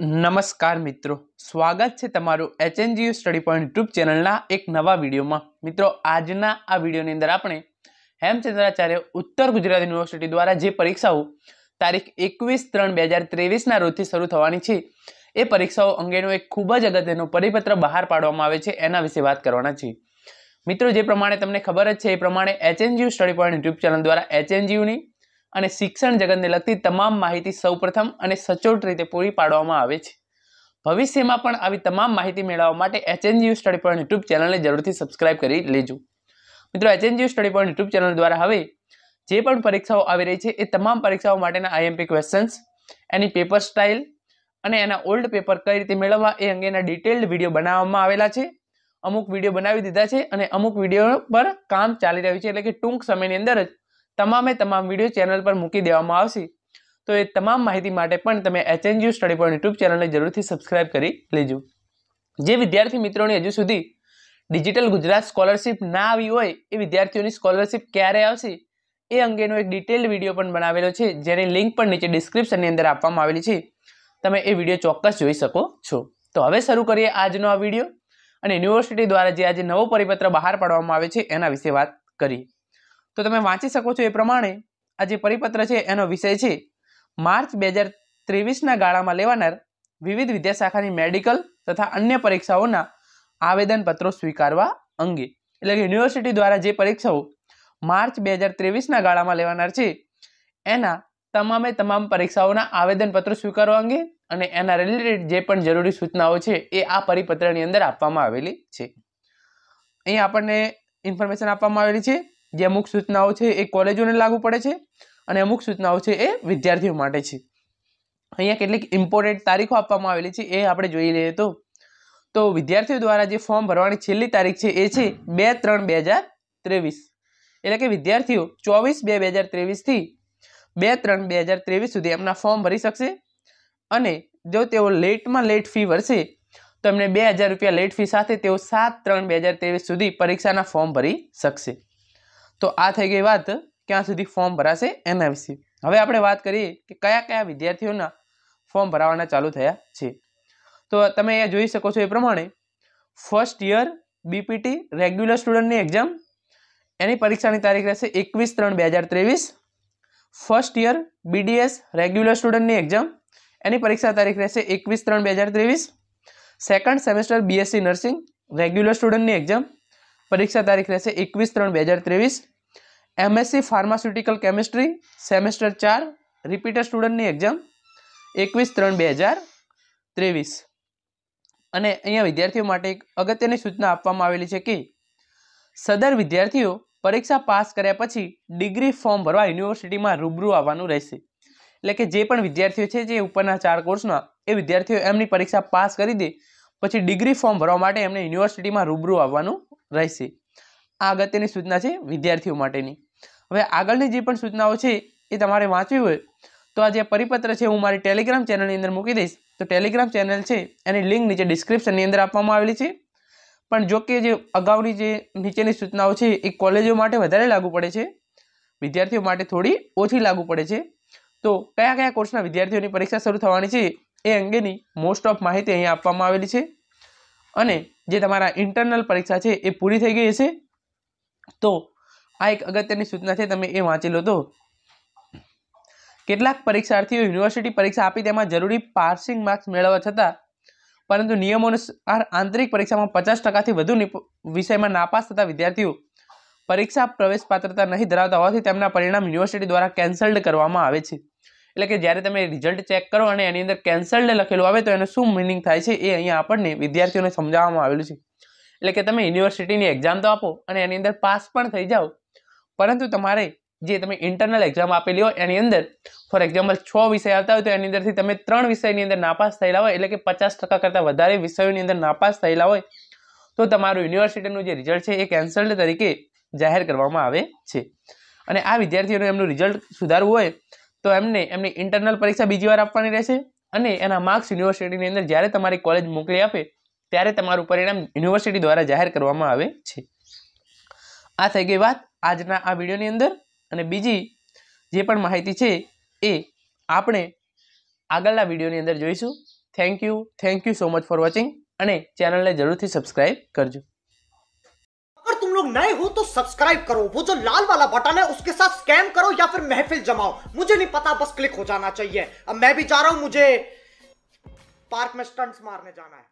નમસ્કાર મિત્રો. સ્વાગત છે તમારું એચએનજીયુ સ્ટડી પોઈન્ટ યુટ્યુબ ચેનલના એક નવા વિડીયોમાં. મિત્રો, આજના આ વિડીયોની અંદર આપણે હેમચંદ્રાચાર્ય ઉત્તર ગુજરાત યુનિવર્સિટી દ્વારા જે પરીક્ષાઓ તારીખ એકવીસ ત્રણ બે હજાર ત્રેવીસના રોજથી શરૂ થવાની છે, એ પરીક્ષાઓ અંગેનો એક ખૂબ જ અગત્યનો પરિપત્ર બહાર પાડવામાં આવે છે, એના વિશે વાત કરવાના છે મિત્રો, જે પ્રમાણે તમને ખબર જ છે, એ પ્રમાણે HNGU study point YouTube channel દ્વારા એચએનજીયુની અને શિક્ષણ જગતને લગતી તમામ માહિતી સૌપ્રથમ અને સચોટ રીતે પૂરી પાડવામાં આવે છે. ભવિષ્યમાં પણ આવી તમામ માહિતી મેળવવા માટે એચએનજીયુ સ્ટડી પોઈન્ટ યુટ્યુબ ચેનલને જરૂરથી સબસ્ક્રાઇબ કરી લેજો. મિત્રો HNGU study point YouTube channel દ્વારા હવે જે પણ પરીક્ષાઓ આવી રહી છે એ તમામ પરીક્ષાઓ માટેના આઈએમપી ક્વેશ્ચન્સ એની પેપર સ્ટાઇલ અને એના ઓલ્ડ પેપર કઈ રીતે મેળવવા એ અંગેના ડિટેલ્ડ વીડિયો બનાવવામાં આવેલા છે. અમુક વીડિયો બનાવી દીધા છે અને અમુક વીડિયો પર કામ ચાલી રહ્યું છે એટલે કે ટૂંક સમયની અંદર જ તમામે તમામ વીડિયો ચેનલ પર મૂકી દેવામાં આવશે. તો એ તમામ માહિતી માટે પણ તમે એચએનજીયુ સ્ટડી પોઈન્ટ યુટ્યુબ ચેનલને જરૂરથી સબસ્ક્રાઇબ કરી લેજો. જે વિદ્યાર્થી મિત્રોને હજુ સુધી ડિજિટલ ગુજરાત સ્કોલરશિપ ના આવી હોય, એ વિદ્યાર્થીઓની સ્કોલરશિપ ક્યારે આવશે? એ અંગેનો એક ડિટેલ્ડ વીડિયો પણ બનાવેલો છે, જેની લિંક પણ નીચે ડિસ્ક્રિપ્શનની અંદર આપવામાં આવેલી છે. તમે એ વીડિયો ચોક્કસ જોઈ શકો છો. તો હવે શરૂ કરીએ આજનો આ વીડિયો અને યુનિવર્સિટી દ્વારા જે આજે નવો પરિપત્ર બહાર પાડવામાં આવે છે, એના વિશે વાત કરીએ તો તમે વાંચી શકો છો એ પ્રમાણે આ જે પરિપત્ર છે એનો વિષય છે. માર્ચ બે હજાર ત્રેવીસના ગાળામાં લેવાનાર વિવિધ વિદ્યાશાખાની મેડિકલ તથા અન્ય પરીક્ષાઓના આવેદનપત્રો સ્વીકારવા અંગે. એટલે કે યુનિવર્સિટી દ્વારા જે પરીક્ષાઓ માર્ચ બે હજાર ત્રેવીસના ગાળામાં લેવાનાર છે, એના તમામે તમામ પરીક્ષાઓના આવેદનપત્રો સ્વીકારવા અંગે અને એના રિલેટેડ જે પણ જરૂરી સૂચનાઓ છે એ આ પરિપત્રની અંદર આપવામાં આવેલી છે. અહીં આપણને ઇન્ફોર્મેશન આપવામાં આવેલી છે. જે અમુક સૂચનાઓ છે એ કોલેજોને લાગુ પડે છે અને અમુક સૂચનાઓ છે એ વિદ્યાર્થીઓ માટે છે. અહીંયા કેટલીક ઇમ્પોર્ટન્ટ તારીખો આપવામાં આવેલી છે એ આપણે જોઈ લઈએ તો. તો વિદ્યાર્થીઓ દ્વારા જે ફોર્મ ભરવાની છેલ્લી તારીખ છે એ છે બે ત્રણ બે હજાર ત્રેવીસ. એટલે કે વિદ્યાર્થીઓ ચોવીસ બે બે હજાર ત્રેવીસથી બે ત્રણ બે હજાર ત્રેવીસ સુધી એમના ફોર્મ ભરી શકશે. અને જો તેઓ લેટમાં લેટ ફી ભરશે, તો એમને બે હજાર રૂપિયા લેટ ફી સાથે તેઓ સાત ત્રણ બે હજાર ત્રેવીસ સુધી પરીક્ષાના ફોર્મ ભરી શકશે. તો આ થઈ ગઈ વાત ક્યાં સુધી ફોર્મ ભરાશે એના વિશે હવે આપણે વાત કરીએ કે કયા કયા વિદ્યાર્થીઓના ફોર્મ ભરાવાના ચાલુ થયા છે. તો તમે અહીંયા જોઈ શકો છો એ પ્રમાણે ફર્સ્ટ યર બીપીટી રેગ્યુલર સ્ટુડન્ટની એક્ઝામ એની પરીક્ષાની તારીખ રહેશે એકવીસ ત્રણ બે હજાર ત્રેવીસ. ફર્સ્ટ યર બીડીએસ રેગ્યુલર સ્ટુડન્ટની એક્ઝામ એની પરીક્ષા તારીખ રહેશે એકવીસ ત્રણ બે હજાર ત્રેવીસ. Second semester BSc nursing regular સ્ટુડન્ટની exam પરીક્ષા તારીખ રહેશે એકવીસ ત્રણ બે હજાર ત્રેવીસ. એમએસસી ફાર્માસ્યુટિકલ કેમિસ્ટ્રી સેમેસ્ટર ચાર રિપીટર સ્ટુડન્ટની એક્ઝામ એકવીસ ત્રણ બે હજાર ત્રેવીસ. અને અહીંયા વિદ્યાર્થીઓ માટે એક અગત્યની સૂચના આપવામાં આવેલી છે કે, સદર વિદ્યાર્થીઓ પરીક્ષા પાસ કર્યા પછી ડિગ્રી ફોર્મ ભરવા યુનિવર્સિટીમાં રૂબરૂ આવવાનું રહેશે. એટલે કે જે પણ વિદ્યાર્થીઓ છે, જે ઉપરના ચાર કોર્સના એ વિદ્યાર્થીઓ એમની પરીક્ષા પાસ કરી દે, પછી ડિગ્રી ફોર્મ ભરવા માટે એમને યુનિવર્સિટીમાં રૂબરૂ આવવાનું રહેશે. આ અગત્યની સૂચના છે વિદ્યાર્થીઓ માટેની. હવે આગળની જે પણ સૂચનાઓ છે એ તમારે વાંચવી હોય, તો આ જે પરિપત્ર છે હું મારી ટેલિગ્રામ ચેનલની અંદર મૂકી દઈશ. તો ટેલિગ્રામ ચેનલ છે એની લિંક નીચે ડિસ્ક્રિપ્શનની અંદર આપવામાં આવેલી છે. પણ જો કે જે અગાઉની જે નીચેની સૂચનાઓ છે એ કોલેજો માટે વધારે લાગુ પડે છે. વિદ્યાર્થીઓ માટે થોડી ઓછી લાગુ પડે છે. તો કયા કયા કોર્સના વિદ્યાર્થીઓની પરીક્ષા શરૂ થવાની છે એ અંગેની મોસ્ટ ઓફ માહિતી અહીંયા આપવામાં આવેલી છે. અને જે તમારા ઇન્ટરનલ પરીક્ષા છે એ પૂરી થઈ ગઈ હશે? તો આ એક અગત્યની સૂચના છે, તમે એ વાંચી લો તો. કેટલાક પરીક્ષાર્થીઓ યુનિવર્સિટી પરીક્ષા આપી તેમાં જરૂરી પાસિંગ માર્ક્સ મેળવવા છતાં, પરંતુ નિયમો અનુસાર આંતરિક પરીક્ષામાં પચાસ ટકાથી વધુ વિષયમાં નાપાસ થતા વિદ્યાર્થીઓ પરીક્ષા પ્રવેશ પાત્રતા નહીં ધરાવતા હોવાથી તેમના પરિણામ યુનિવર્સિટી દ્વારા કેન્સલ્ડ કરવામાં આવે છે. એટલે કે જ્યારે તમે રિઝલ્ટ ચેક કરો અને એની અંદર કેન્સલ્ડ લખેલું આવે તો એનું શું મિનિંગ થાય છે એ અહીંયા આપણને વિદ્યાર્થીઓને સમજાવવામાં આવેલું છે. એટલે કે તમે યુનિવર્સિટીની એક્ઝામ તો આપો અને એની અંદર પાસ પણ થઈ જાઓ. પરંતુ તમારે જે તમે ઇન્ટરનલ એક્ઝામ આપેલી હોય એની અંદર ફોર એક્ઝામ્પલ છ વિષય આવતા હોય તો એની અંદરથી તમે ત્રણ વિષયની અંદર નાપાસ થયેલા હોય, એટલે કે પચાસ ટકા કરતાં વધારે વિષયોની અંદર નાપાસ થયેલા હોય, તો તમારું યુનિવર્સિટીનું જે રિઝલ્ટ છે એ કેન્સલ્ડ તરીકે જાહેર કરવામાં આવે છે. અને આ વિદ્યાર્થીઓને એમનું રિઝલ્ટ સુધારવું હોય તો એમને, એમની ઇન્ટરનલ પરીક્ષા બીજી વાર આપવાની રહેશે અને એના માર્ક્સ યુનિવર્સિટીની અંદર જ્યારે તમારી કોલેજ મોકલી આપે, ત્યારે તમારું પરિણામ યુનિવર્સિટી દ્વારા જાહેર કરવામાં આવે છે. આ થઈ ગઈ વાત આજના આ વિડીયોની અંદર અને બીજી જે પણ માહિતી છે એ આપણે આગળના વિડીયોની અંદર જોઈશું. Thank you thank you so much for watching અને ચેનલને જરૂરથી સબસ્ક્રાઈબ કરજો. लोग नए हो तो सब्सक्राइब करो। वो जो लाल वाला बटन है, उसके साथ स्कैम करो या फिर महफिल जमाओ। मुझे नहीं पता, बस क्लिक हो जाना चाहिए। अब मैं भी जा रहा हूँ, मुझे पार्क में स्टंट्स मारने जाना है।